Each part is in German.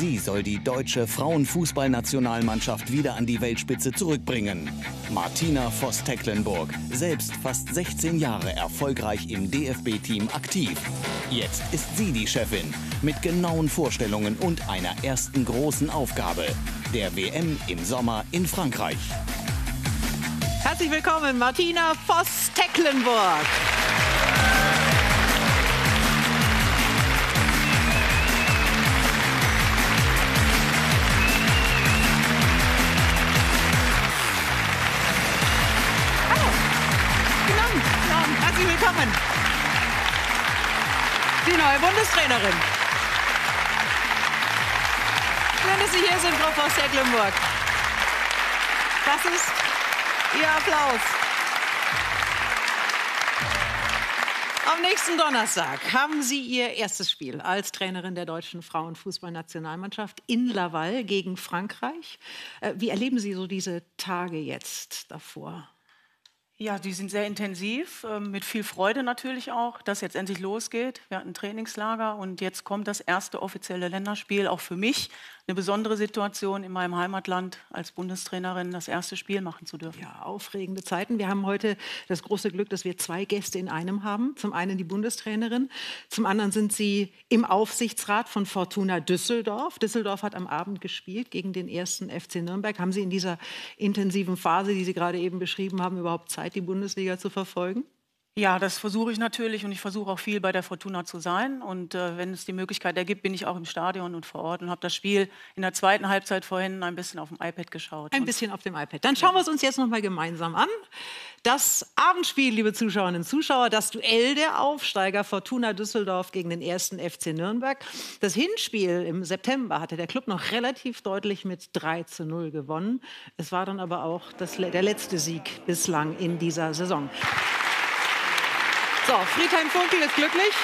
Sie soll die deutsche Frauenfußballnationalmannschaft wieder an die Weltspitze zurückbringen. Martina Voss-Tecklenburg, selbst fast 16 Jahre erfolgreich im DFB-Team aktiv. Jetzt ist sie die Chefin mit genauen Vorstellungen und einer ersten großen Aufgabe, der WM im Sommer in Frankreich. Herzlich willkommen, Martina Voss-Tecklenburg. Herzlich willkommen. Die neue Bundestrainerin. Schön, dass Sie hier sind, Frau Voss-Tecklenburg. Das ist Ihr Applaus. Am nächsten Donnerstag haben Sie Ihr erstes Spiel als Trainerin der deutschen Frauenfußballnationalmannschaft in Laval gegen Frankreich. Äh, wie erleben Sie so diese Tage jetzt davor? Ja, die sind sehr intensiv, ähm, mit viel Freude natürlich auch, dass jetzt endlich losgeht. Wir hatten Trainingslager und jetzt kommt das erste offizielle Länderspiel, auch für mich eine besondere Situation in meinem Heimatland als Bundestrainerin das erste Spiel machen zu dürfen. Ja, aufregende Zeiten. Wir haben heute das große Glück, dass wir zwei Gäste in einem haben. Zum einen die Bundestrainerin, zum anderen sind Sie im Aufsichtsrat von Fortuna Düsseldorf. Düsseldorf hat am Abend gespielt gegen den ersten FC Nürnberg. Haben Sie in dieser intensiven Phase, die Sie gerade eben beschrieben haben, überhaupt Zeit, die Bundesliga zu verfolgen? Ja, das versuche ich natürlich und ich versuche auch viel bei der Fortuna zu sein. Und äh, wenn es die Möglichkeit ergibt, bin ich auch im Stadion und vor Ort und habe das Spiel in der zweiten Halbzeit vorhin ein bisschen auf dem iPad geschaut. Ein bisschen auf dem iPad. Dann schauen wir es uns jetzt noch mal gemeinsam an. Das Abendspiel, liebe Zuschauerinnen und Zuschauer, das Duell der Aufsteiger Fortuna Düsseldorf gegen den ersten FC Nürnberg. Das Hinspiel im September hatte der Club noch relativ deutlich mit 3 zu 0 gewonnen. Es war dann aber auch das, der letzte Sieg bislang in dieser Saison. So, Friedhelm Funkel ist glücklich.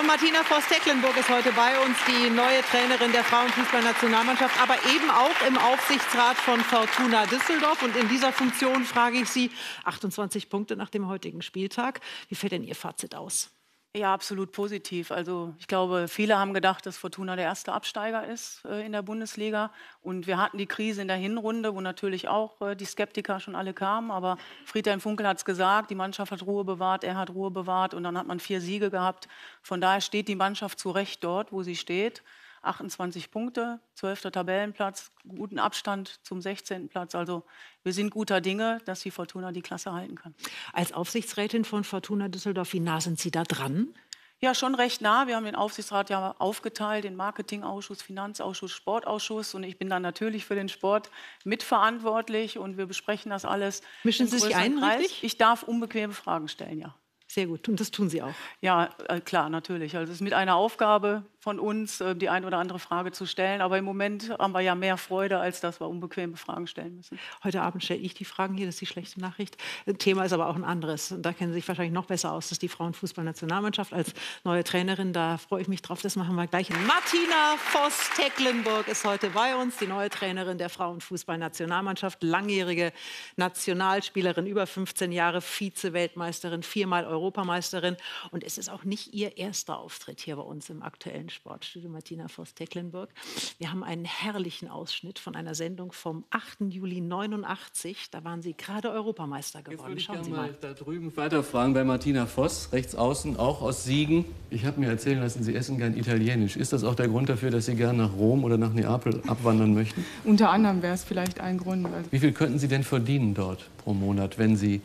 Und Martina Voss-Tecklenburg ist heute bei uns, die neue Trainerin der Frauenfußballnationalmannschaft, aber eben auch im Aufsichtsrat von Fortuna Düsseldorf. Und in dieser Funktion frage ich Sie, 28 Punkte nach dem heutigen Spieltag. Wie fällt denn Ihr Fazit aus? Ja, absolut positiv. Also ich glaube, viele haben gedacht, dass Fortuna der erste Absteiger ist äh, in der Bundesliga. Und wir hatten die Krise in der Hinrunde, wo natürlich auch äh, die Skeptiker schon alle kamen. Aber Friedhelm Funkel hat es gesagt, die Mannschaft hat Ruhe bewahrt, er hat Ruhe bewahrt und dann hat man vier Siege gehabt. Von daher steht die Mannschaft zu Recht dort, wo sie steht. 28 Punkte, 12. Tabellenplatz, guten Abstand zum 16. Platz. Also wir sind guter Dinge, dass die Fortuna die Klasse halten kann. Als Aufsichtsrätin von Fortuna Düsseldorf, wie nah sind Sie da dran? Ja, schon recht nah. Wir haben den Aufsichtsrat ja aufgeteilt, den Marketingausschuss, Finanzausschuss, Sportausschuss. Und ich bin dann natürlich für den Sport mitverantwortlich und wir besprechen das alles. Mischen Sie sich ein, richtig? Ich darf unbequeme Fragen stellen, ja. Sehr gut. Und das tun Sie auch? Ja, äh, klar, natürlich. Also es ist mit einer Aufgabe von uns, äh, die eine oder andere Frage zu stellen. Aber im Moment haben wir ja mehr Freude, als dass wir unbequeme Fragen stellen müssen. Heute Abend stelle ich die Fragen hier, das ist die schlechte Nachricht. Thema ist aber auch ein anderes. Und da kennen Sie sich wahrscheinlich noch besser aus. Das ist die Frauenfußballnationalmannschaft als neue Trainerin. Da freue ich mich drauf. Das machen wir gleich. Martina Voss-Tecklenburg ist heute bei uns, die neue Trainerin der Frauenfußballnationalmannschaft. Langjährige Nationalspielerin, über 15 Jahre Vize-Weltmeisterin, viermal Europameisterin. Und es ist auch nicht ihr erster Auftritt hier bei uns im aktuellen Sportstudio Martina Voss-Tecklenburg. Wir haben einen herrlichen Ausschnitt von einer Sendung vom 8. Juli 89. Da waren Sie gerade Europameister geworden. Jetzt würde ich gerne mal da drüben weiterfragen bei Martina Voss, rechts außen, auch aus Siegen. Ich habe mir erzählen lassen, Sie essen gern Italienisch. Ist das auch der Grund dafür, dass Sie gern nach Rom oder nach Neapel abwandern möchten? Unter anderem wäre es vielleicht ein Grund. Wie viel könnten Sie denn verdienen dort pro Monat, wenn Sie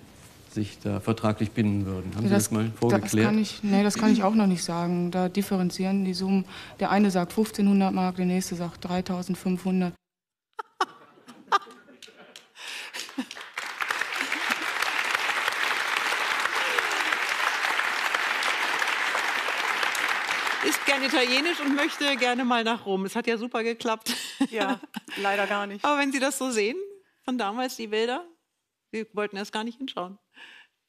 sich da vertraglich binden würden. Haben ja, das, Sie das mal vorgeklärt? Das kann ich, nee, das kann ich auch noch nicht sagen. Da differenzieren die Summen. Der eine sagt 1500 Mark, der nächste sagt 3500. Ist gern italienisch und möchte gerne mal nach Rom. Es hat ja super geklappt. Ja, leider gar nicht. Aber wenn Sie das so sehen, von damals die Bilder, Sie wollten erst gar nicht hinschauen.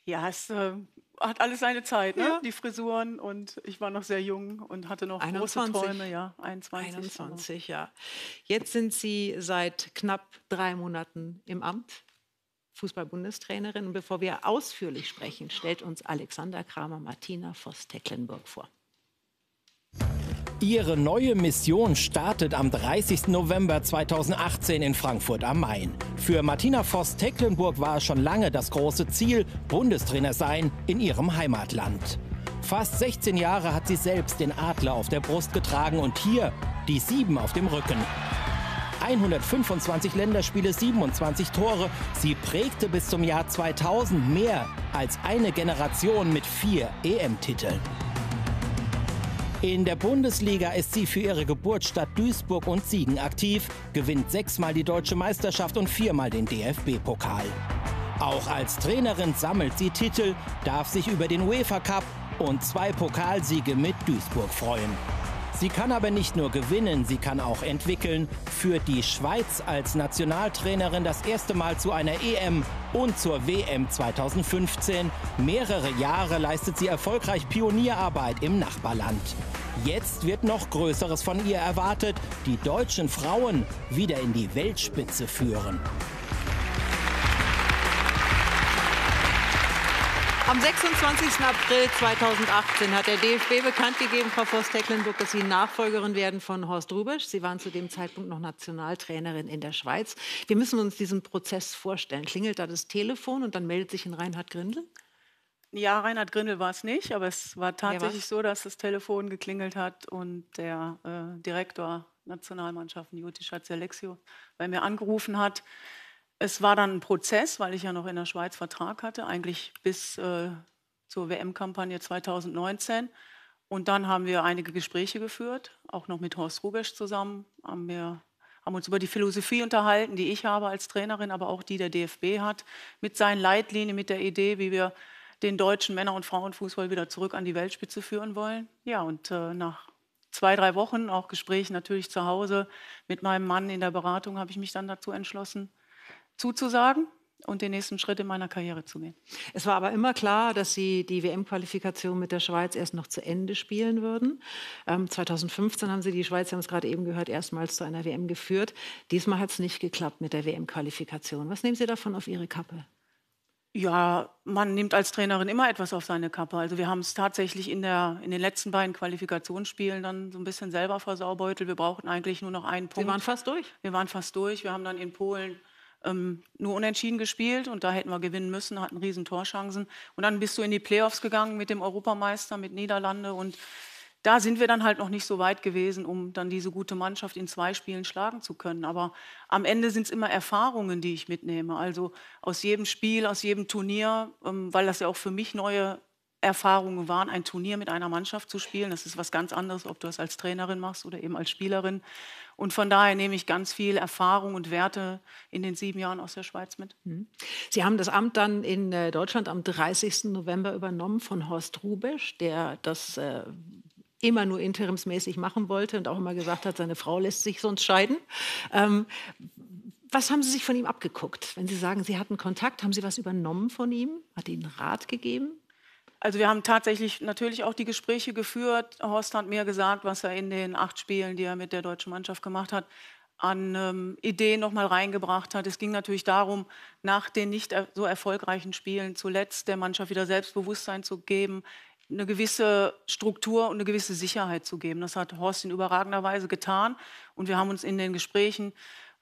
Ja, es äh, hat alles seine Zeit, ne? Ja. die Frisuren. Und ich war noch sehr jung und hatte noch 21. große Träume. Ja, 21. 21, ja. Jetzt sind Sie seit knapp drei Monaten im Amt. Fußball-Bundestrainerin. Und bevor wir ausführlich sprechen, stellt uns Alexander Kramer Martina Voss-Tecklenburg vor. Ihre neue Mission startet am 30. November 2018 in Frankfurt am Main. Für Martina Voss-Tecklenburg war es schon lange das große Ziel, Bundestrainer sein in ihrem Heimatland. Fast 16 Jahre hat sie selbst den Adler auf der Brust getragen und hier die Sieben auf dem Rücken. 125 Länderspiele, 27 Tore. Sie prägte bis zum Jahr 2000 mehr als eine Generation mit vier EM-Titeln. In der Bundesliga ist sie für ihre Geburtsstadt Duisburg und Siegen aktiv, gewinnt sechsmal die deutsche Meisterschaft und viermal den DFB-Pokal. Auch als Trainerin sammelt sie Titel, darf sich über den UEFA Cup und zwei Pokalsiege mit Duisburg freuen. Sie kann aber nicht nur gewinnen, sie kann auch entwickeln. Führt die Schweiz als Nationaltrainerin das erste Mal zu einer EM und zur WM 2015. Mehrere Jahre leistet sie erfolgreich Pionierarbeit im Nachbarland. Jetzt wird noch Größeres von ihr erwartet, die deutschen Frauen wieder in die Weltspitze führen. Am 26. April 2018 hat der DFB bekannt gegeben, Frau Voss-Tecklenburg, dass Sie Nachfolgerin werden von Horst Rubesch. Sie waren zu dem Zeitpunkt noch Nationaltrainerin in der Schweiz. Wir müssen uns diesen Prozess vorstellen. Klingelt da das Telefon und dann meldet sich ein Reinhard Grindel? Ja, Reinhard Grindel war es nicht, aber es war tatsächlich so, dass das Telefon geklingelt hat und der äh, Direktor Nationalmannschaften, Juti Schatz-Alexio, bei mir angerufen hat. Es war dann ein Prozess, weil ich ja noch in der Schweiz Vertrag hatte, eigentlich bis äh, zur WM-Kampagne 2019. Und dann haben wir einige Gespräche geführt, auch noch mit Horst Rubesch zusammen. Haben wir haben uns über die Philosophie unterhalten, die ich habe als Trainerin, aber auch die der DFB hat, mit seinen Leitlinien, mit der Idee, wie wir den deutschen Männer- und Frauenfußball wieder zurück an die Weltspitze führen wollen. Ja, und äh, nach zwei, drei Wochen, auch Gesprächen natürlich zu Hause mit meinem Mann in der Beratung, habe ich mich dann dazu entschlossen, zuzusagen und den nächsten Schritt in meiner Karriere zu gehen. Es war aber immer klar, dass Sie die WM-Qualifikation mit der Schweiz erst noch zu Ende spielen würden. Ähm, 2015 haben Sie die Schweiz, Sie haben es gerade eben gehört, erstmals zu einer WM geführt. Diesmal hat es nicht geklappt mit der WM-Qualifikation. Was nehmen Sie davon auf Ihre Kappe? Ja, man nimmt als Trainerin immer etwas auf seine Kappe. Also wir haben es tatsächlich in, der, in den letzten beiden Qualifikationsspielen dann so ein bisschen selber versaubeutelt. Wir brauchten eigentlich nur noch einen Punkt. Sie waren fast durch? Wir waren fast durch. Wir haben dann in Polen ähm, nur unentschieden gespielt und da hätten wir gewinnen müssen, hatten riesen Torchancen. Und dann bist du in die Playoffs gegangen mit dem Europameister, mit Niederlande und da sind wir dann halt noch nicht so weit gewesen, um dann diese gute Mannschaft in zwei Spielen schlagen zu können. Aber am Ende sind es immer Erfahrungen, die ich mitnehme. Also aus jedem Spiel, aus jedem Turnier, ähm, weil das ja auch für mich neue Erfahrungen waren, ein Turnier mit einer Mannschaft zu spielen. Das ist was ganz anderes, ob du das als Trainerin machst oder eben als Spielerin. Und von daher nehme ich ganz viel Erfahrung und Werte in den sieben Jahren aus der Schweiz mit. Mhm. Sie haben das Amt dann in äh, Deutschland am 30. November übernommen von Horst Rubesch, der das äh, immer nur interimsmäßig machen wollte und auch immer gesagt hat, seine Frau lässt sich sonst scheiden. Ähm, was haben Sie sich von ihm abgeguckt? Wenn Sie sagen, Sie hatten Kontakt, haben Sie was übernommen von ihm? Hat Ihnen Rat gegeben? Also wir haben tatsächlich natürlich auch die Gespräche geführt. Horst hat mir gesagt, was er in den acht Spielen, die er mit der deutschen Mannschaft gemacht hat, an ähm, Ideen noch mal reingebracht hat. Es ging natürlich darum, nach den nicht so erfolgreichen Spielen zuletzt der Mannschaft wieder Selbstbewusstsein zu geben, eine gewisse Struktur und eine gewisse Sicherheit zu geben. Das hat Horst in überragender Weise getan. Und wir haben uns in den Gesprächen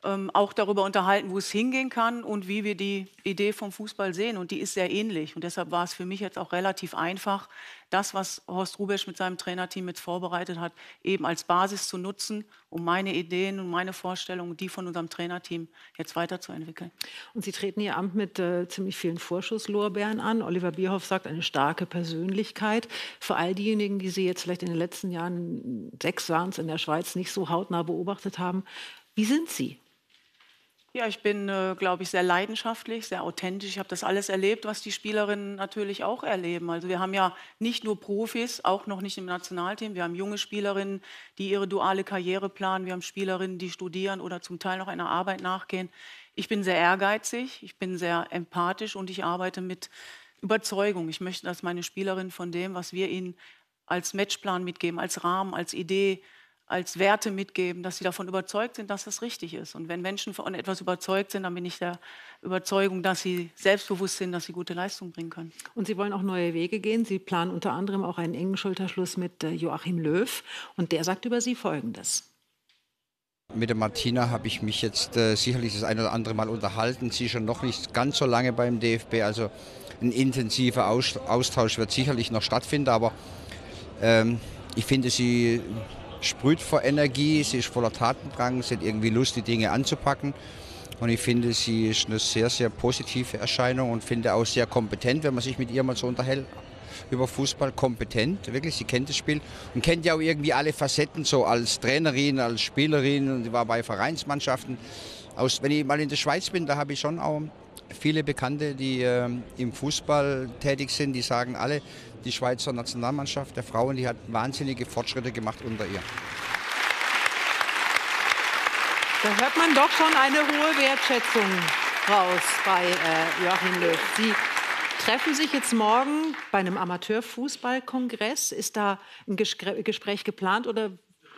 ähm, auch darüber unterhalten, wo es hingehen kann und wie wir die Idee vom Fußball sehen. Und die ist sehr ähnlich. Und deshalb war es für mich jetzt auch relativ einfach, das, was Horst Rubesch mit seinem Trainerteam jetzt vorbereitet hat, eben als Basis zu nutzen, um meine Ideen und meine Vorstellungen, die von unserem Trainerteam jetzt weiterzuentwickeln. Und Sie treten Ihr Amt mit äh, ziemlich vielen Vorschusslorbeeren an. Oliver Bierhoff sagt, eine starke Persönlichkeit. Für all diejenigen, die Sie jetzt vielleicht in den letzten Jahren, sechs waren es in der Schweiz, nicht so hautnah beobachtet haben, wie sind Sie? Ja, ich bin, äh, glaube ich, sehr leidenschaftlich, sehr authentisch. Ich habe das alles erlebt, was die Spielerinnen natürlich auch erleben. Also wir haben ja nicht nur Profis, auch noch nicht im Nationalteam. Wir haben junge Spielerinnen, die ihre duale Karriere planen. Wir haben Spielerinnen, die studieren oder zum Teil noch einer Arbeit nachgehen. Ich bin sehr ehrgeizig, ich bin sehr empathisch und ich arbeite mit Überzeugung. Ich möchte, dass meine Spielerinnen von dem, was wir ihnen als Matchplan mitgeben, als Rahmen, als Idee, als Werte mitgeben, dass sie davon überzeugt sind, dass das richtig ist. Und wenn Menschen von etwas überzeugt sind, dann bin ich der Überzeugung, dass sie selbstbewusst sind, dass sie gute Leistung bringen können. Und Sie wollen auch neue Wege gehen. Sie planen unter anderem auch einen engen Schulterschluss mit äh, Joachim Löw. Und der sagt über Sie Folgendes. Mit der Martina habe ich mich jetzt äh, sicherlich das ein oder andere Mal unterhalten. Sie ist schon noch nicht ganz so lange beim DFB, also ein intensiver Austausch wird sicherlich noch stattfinden. Aber ähm, ich finde, sie sprüht vor Energie, sie ist voller Tatendrang, sie hat irgendwie Lust, die Dinge anzupacken. Und ich finde, sie ist eine sehr, sehr positive Erscheinung und finde auch sehr kompetent, wenn man sich mit ihr mal so unterhält über Fußball kompetent, wirklich, sie kennt das Spiel und kennt ja auch irgendwie alle Facetten, so als Trainerin, als Spielerin und war bei Vereinsmannschaften. Aus, wenn ich mal in der Schweiz bin, da habe ich schon auch viele Bekannte, die äh, im Fußball tätig sind, die sagen alle, die Schweizer Nationalmannschaft der Frauen, die hat wahnsinnige Fortschritte gemacht unter ihr. Da hört man doch schon eine hohe Wertschätzung raus bei äh, Joachim Löw. Sie treffen sich jetzt morgen bei einem Amateurfußballkongress. Ist da ein Gespräch geplant oder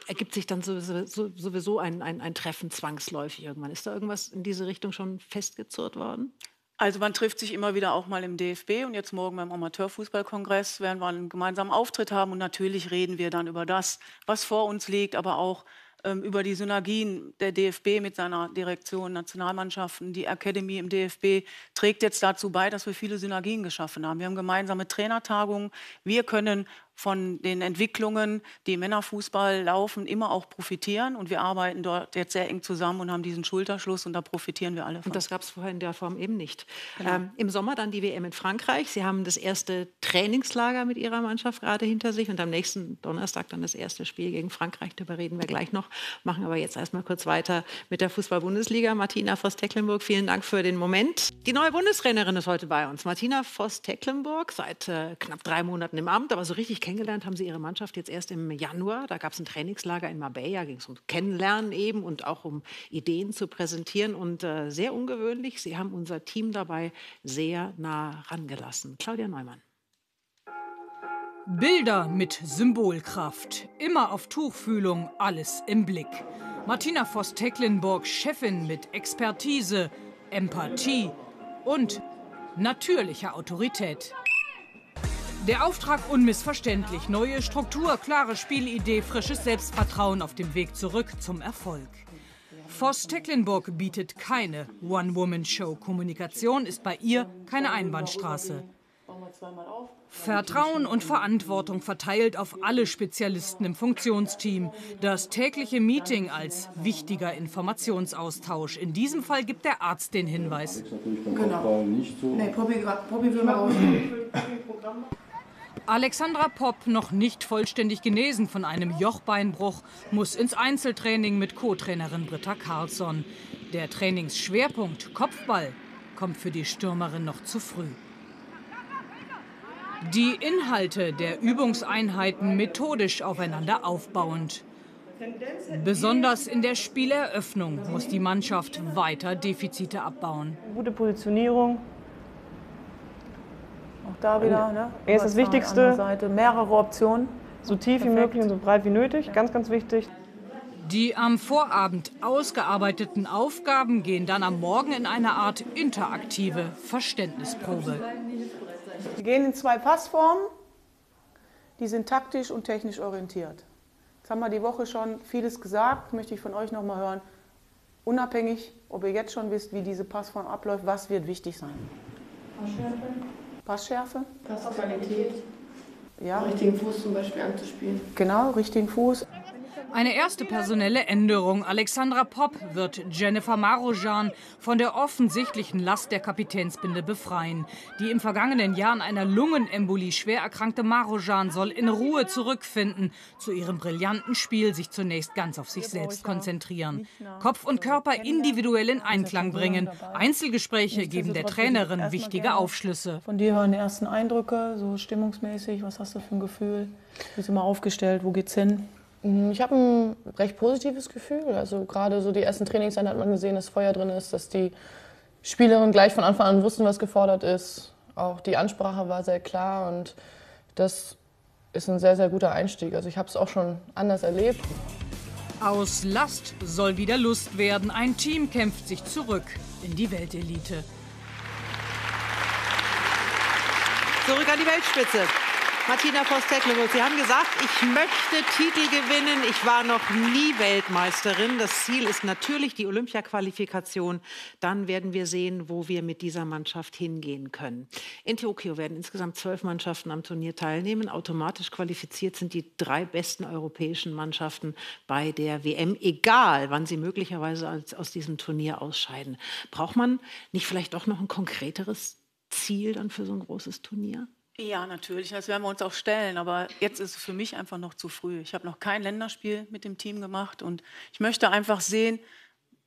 ergibt sich dann sowieso ein, ein, ein Treffen zwangsläufig irgendwann? Ist da irgendwas in diese Richtung schon festgezurrt worden? Also man trifft sich immer wieder auch mal im DFB und jetzt morgen beim Amateurfußballkongress werden wir einen gemeinsamen Auftritt haben und natürlich reden wir dann über das, was vor uns liegt, aber auch ähm, über die Synergien der DFB mit seiner Direktion Nationalmannschaften. Die Academy im DFB trägt jetzt dazu bei, dass wir viele Synergien geschaffen haben. Wir haben gemeinsame Trainertagungen. Wir können von den Entwicklungen, die im Männerfußball laufen, immer auch profitieren. Und wir arbeiten dort jetzt sehr eng zusammen und haben diesen Schulterschluss und da profitieren wir alle von. Und das gab es vorher in der Form eben nicht. Genau. Ähm, Im Sommer dann die WM in Frankreich. Sie haben das erste Trainingslager mit Ihrer Mannschaft gerade hinter sich und am nächsten Donnerstag dann das erste Spiel gegen Frankreich. Darüber reden wir gleich noch. Machen aber jetzt erstmal kurz weiter mit der Fußball-Bundesliga. Martina Voss-Tecklenburg, vielen Dank für den Moment. Die neue Bundestrainerin ist heute bei uns. Martina Voss-Tecklenburg, seit äh, knapp drei Monaten im Amt, aber so richtig kennengelernt haben Sie Ihre Mannschaft jetzt erst im Januar. Da gab es ein Trainingslager in Marbella, ging es um Kennenlernen eben und auch um Ideen zu präsentieren. Und äh, sehr ungewöhnlich, Sie haben unser Team dabei sehr nah rangelassen. Claudia Neumann. Bilder mit Symbolkraft, immer auf Tuchfühlung, alles im Blick. Martina Voss-Tecklenburg, Chefin mit Expertise, Empathie und natürlicher Autorität. Der Auftrag unmissverständlich. Neue Struktur, klare Spielidee, frisches Selbstvertrauen auf dem Weg zurück zum Erfolg. Voss Tecklenburg bietet keine One-Woman-Show. Kommunikation ist bei ihr keine Einbahnstraße. Vertrauen und Verantwortung verteilt auf alle Spezialisten im Funktionsteam. Das tägliche Meeting als wichtiger Informationsaustausch. In diesem Fall gibt der Arzt den Hinweis. Genau. Nee, Poppy, Poppy will mal raus. Alexandra Popp, noch nicht vollständig genesen von einem Jochbeinbruch, muss ins Einzeltraining mit Co-Trainerin Britta Carlsson. Der Trainingsschwerpunkt Kopfball kommt für die Stürmerin noch zu früh. Die Inhalte der Übungseinheiten methodisch aufeinander aufbauend. Besonders in der Spieleröffnung muss die Mannschaft weiter Defizite abbauen. Gute Positionierung, auch da wieder, ne? Er ist das Wichtigste. Seite. Mehrere Optionen. So tief Perfekt. wie möglich und so breit wie nötig. Ganz, ganz wichtig. Die am Vorabend ausgearbeiteten Aufgaben gehen dann am Morgen in eine Art interaktive Verständnisprobe. Wir gehen in zwei Passformen. Die sind taktisch und technisch orientiert. Jetzt haben wir die Woche schon vieles gesagt, möchte ich von euch noch mal hören. Unabhängig, ob ihr jetzt schon wisst, wie diese Passform abläuft, was wird wichtig sein? Passschärfe. Passqualität. Ja. Richtigen Fuß zum Beispiel anzuspielen. Genau, richtigen Fuß. Eine erste personelle Änderung. Alexandra Popp wird Jennifer Marojan von der offensichtlichen Last der Kapitänsbinde befreien. Die im vergangenen Jahr an einer Lungenembolie schwer erkrankte Marojan soll in Ruhe zurückfinden, zu ihrem brillanten Spiel sich zunächst ganz auf sich selbst konzentrieren. Kopf und Körper individuell in Einklang bringen. Einzelgespräche geben der Trainerin wichtige Aufschlüsse. Von dir hören die ersten Eindrücke, so stimmungsmäßig. Was hast du für ein Gefühl? Wie ist immer aufgestellt? Wo geht's hin? Mhm, ich habe ein recht positives Gefühl. Also gerade so die ersten Trainingseinheiten hat man gesehen, dass Feuer drin ist, dass die Spielerinnen gleich von Anfang an wussten, was gefordert ist. Auch die Ansprache war sehr klar und das ist ein sehr, sehr guter Einstieg. Also ich habe es auch schon anders erlebt. Aus Last soll wieder Lust werden. Ein Team kämpft sich zurück in die Weltelite. Zurück an die Weltspitze. Martina Voss-Tecklenburg, Sie haben gesagt, ich möchte Titel gewinnen. Ich war noch nie Weltmeisterin. Das Ziel ist natürlich die Olympiaqualifikation. Dann werden wir sehen, wo wir mit dieser Mannschaft hingehen können. In Tokio werden insgesamt zwölf Mannschaften am Turnier teilnehmen. Automatisch qualifiziert sind die drei besten europäischen Mannschaften bei der WM, egal wann sie möglicherweise aus diesem Turnier ausscheiden. Braucht man nicht vielleicht doch noch ein konkreteres Ziel dann für so ein großes Turnier? Ja, natürlich. Das werden wir uns auch stellen. Aber jetzt ist es für mich einfach noch zu früh. Ich habe noch kein Länderspiel mit dem Team gemacht und ich möchte einfach sehen,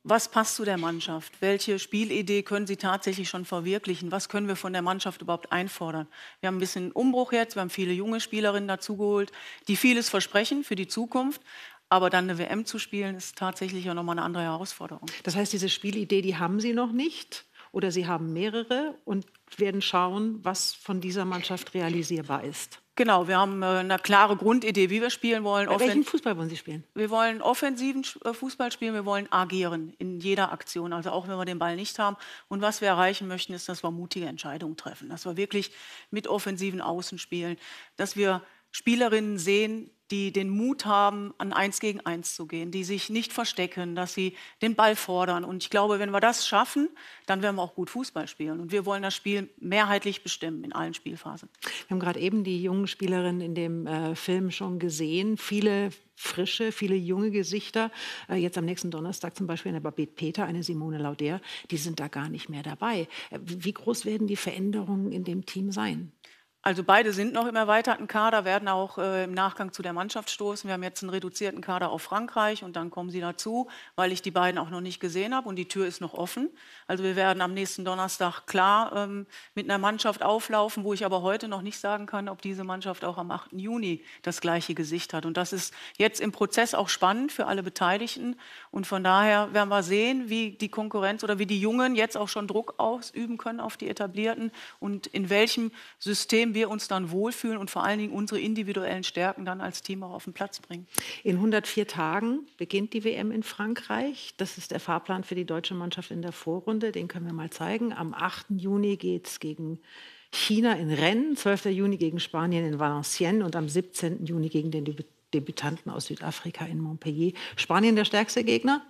was passt zu der Mannschaft? Welche Spielidee können sie tatsächlich schon verwirklichen? Was können wir von der Mannschaft überhaupt einfordern? Wir haben ein bisschen Umbruch jetzt. Wir haben viele junge Spielerinnen dazugeholt, die vieles versprechen für die Zukunft. Aber dann eine WM zu spielen, ist tatsächlich auch nochmal eine andere Herausforderung. Das heißt, diese Spielidee, die haben Sie noch nicht? Oder Sie haben mehrere und werden schauen, was von dieser Mannschaft realisierbar ist. Genau, wir haben äh, eine klare Grundidee, wie wir spielen wollen. Bei welchen Fußball wollen Sie spielen? Wir wollen offensiven äh, Fußball spielen, wir wollen agieren in jeder Aktion, also auch wenn wir den Ball nicht haben. Und was wir erreichen möchten, ist, dass wir mutige Entscheidungen treffen, dass wir wirklich mit offensiven Außen spielen, dass wir Spielerinnen sehen, die den Mut haben, an eins gegen eins zu gehen, die sich nicht verstecken, dass sie den Ball fordern. Und ich glaube, wenn wir das schaffen, dann werden wir auch gut Fußball spielen. Und wir wollen das Spiel mehrheitlich bestimmen in allen Spielphasen. Wir haben gerade eben die jungen Spielerinnen in dem äh, Film schon gesehen. Viele frische, viele junge Gesichter. Äh, jetzt am nächsten Donnerstag zum Beispiel eine Babette Peter, eine Simone Lauder, die sind da gar nicht mehr dabei. Äh, wie groß werden die Veränderungen in dem Team sein? Also beide sind noch im erweiterten Kader, werden auch äh, im Nachgang zu der Mannschaft stoßen. Wir haben jetzt einen reduzierten Kader auf Frankreich und dann kommen sie dazu, weil ich die beiden auch noch nicht gesehen habe und die Tür ist noch offen. Also wir werden am nächsten Donnerstag klar ähm, mit einer Mannschaft auflaufen, wo ich aber heute noch nicht sagen kann, ob diese Mannschaft auch am 8. Juni das gleiche Gesicht hat. Und das ist jetzt im Prozess auch spannend für alle Beteiligten. Und von daher werden wir sehen, wie die Konkurrenz oder wie die Jungen jetzt auch schon Druck ausüben können auf die Etablierten und in welchem System wir uns dann wohlfühlen und vor allen Dingen unsere individuellen Stärken dann als Team auch auf den Platz bringen. In 104 Tagen beginnt die WM in Frankreich. Das ist der Fahrplan für die deutsche Mannschaft in der Vorrunde. Den können wir mal zeigen. Am 8. Juni geht es gegen China in Rennes, 12. Juni gegen Spanien in Valenciennes und am 17. Juni gegen den Debütanten aus Südafrika in Montpellier. Spanien der stärkste Gegner?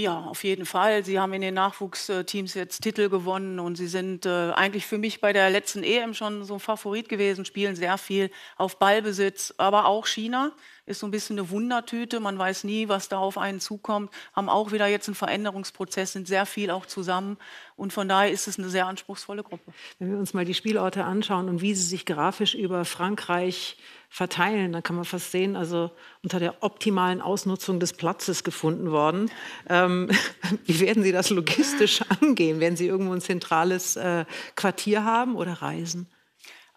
Ja, auf jeden Fall. Sie haben in den Nachwuchsteams jetzt Titel gewonnen und sie sind äh, eigentlich für mich bei der letzten EM schon so ein Favorit gewesen, spielen sehr viel auf Ballbesitz, aber auch China ist so ein bisschen eine Wundertüte. Man weiß nie, was da auf einen zukommt. Haben auch wieder jetzt einen Veränderungsprozess, sind sehr viel auch zusammen. Und von daher ist es eine sehr anspruchsvolle Gruppe. Wenn wir uns mal die Spielorte anschauen und wie sie sich grafisch über Frankreich verteilen, dann kann man fast sehen, also unter der optimalen Ausnutzung des Platzes gefunden worden. Ähm, wie werden Sie das logistisch angehen? Werden Sie irgendwo ein zentrales äh, Quartier haben oder reisen?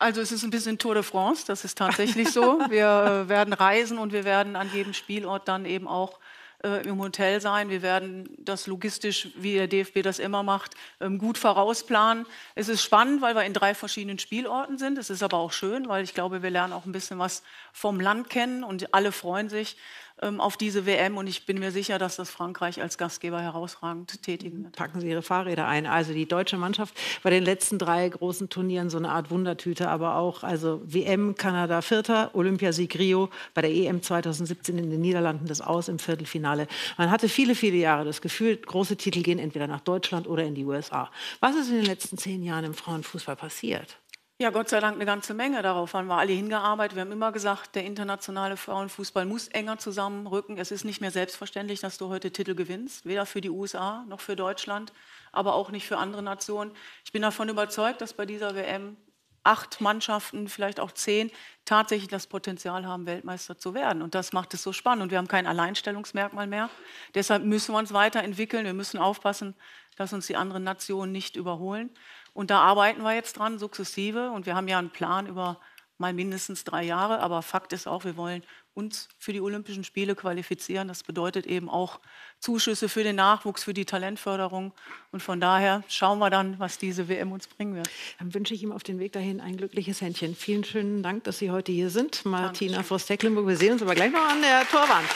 Also es ist ein bisschen Tour de France, das ist tatsächlich so. Wir äh, werden reisen und wir werden an jedem Spielort dann eben auch äh, im Hotel sein. Wir werden das logistisch, wie der DFB das immer macht, ähm, gut vorausplanen. Es ist spannend, weil wir in drei verschiedenen Spielorten sind. Es ist aber auch schön, weil ich glaube, wir lernen auch ein bisschen was vom Land kennen und alle freuen sich auf diese WM und ich bin mir sicher, dass das Frankreich als Gastgeber herausragend tätigen wird. Packen Sie Ihre Fahrräder ein. Also die deutsche Mannschaft bei den letzten drei großen Turnieren so eine Art Wundertüte, aber auch also WM Kanada Vierter, Olympiasieg Rio, bei der EM 2017 in den Niederlanden das Aus im Viertelfinale. Man hatte viele, viele Jahre das Gefühl, große Titel gehen entweder nach Deutschland oder in die USA. Was ist in den letzten zehn Jahren im Frauenfußball passiert? Ja, Gott sei Dank eine ganze Menge. Darauf haben wir alle hingearbeitet. Wir haben immer gesagt, der internationale Frauenfußball muss enger zusammenrücken. Es ist nicht mehr selbstverständlich, dass du heute Titel gewinnst, weder für die USA noch für Deutschland, aber auch nicht für andere Nationen. Ich bin davon überzeugt, dass bei dieser WM acht Mannschaften, vielleicht auch zehn, tatsächlich das Potenzial haben, Weltmeister zu werden. Und das macht es so spannend. Und wir haben kein Alleinstellungsmerkmal mehr. Deshalb müssen wir uns weiterentwickeln. Wir müssen aufpassen, dass uns die anderen Nationen nicht überholen. Und da arbeiten wir jetzt dran, sukzessive. Und wir haben ja einen Plan über mal mindestens drei Jahre. Aber Fakt ist auch, wir wollen uns für die Olympischen Spiele qualifizieren. Das bedeutet eben auch Zuschüsse für den Nachwuchs, für die Talentförderung. Und von daher schauen wir dann, was diese WM uns bringen wird. Dann wünsche ich ihm auf den Weg dahin ein glückliches Händchen. Vielen schönen Dank, dass Sie heute hier sind. Martina Voss-Tecklenburg. Wir sehen uns aber gleich noch an der Torwand.